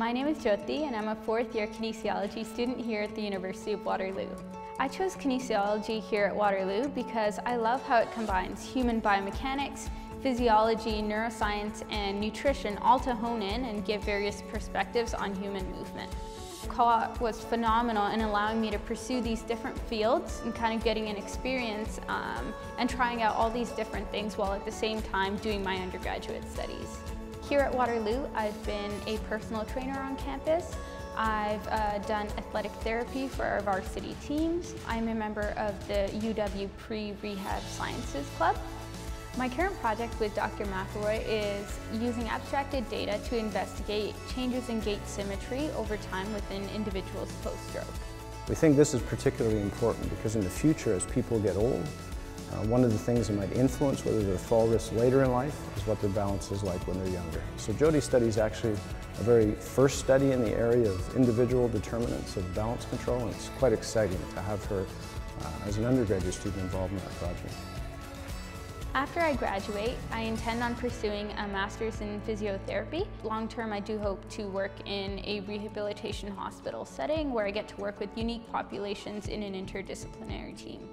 My name is Jyoti and I'm a fourth year kinesiology student here at the University of Waterloo. I chose kinesiology here at Waterloo because I love how it combines human biomechanics, physiology, neuroscience, and nutrition all to hone in and give various perspectives on human movement. Co-op was phenomenal in allowing me to pursue these different fields and kind of getting an experience um, and trying out all these different things while at the same time doing my undergraduate studies. Here at Waterloo, I've been a personal trainer on campus. I've uh, done athletic therapy for our varsity teams. I'm a member of the UW Pre-Rehab Sciences Club. My current project with Dr. McIlroy is using abstracted data to investigate changes in gait symmetry over time within individuals post-stroke. We think this is particularly important because in the future as people get old, uh, one of the things that might influence whether they're fall risk later in life is what their balance is like when they're younger. So Jyoti's study is actually a very first study in the area of individual determinants of balance control and it's quite exciting to have her uh, as an undergraduate student involved in that project. After I graduate, I intend on pursuing a master's in physiotherapy. Long term, I do hope to work in a rehabilitation hospital setting where I get to work with unique populations in an interdisciplinary team.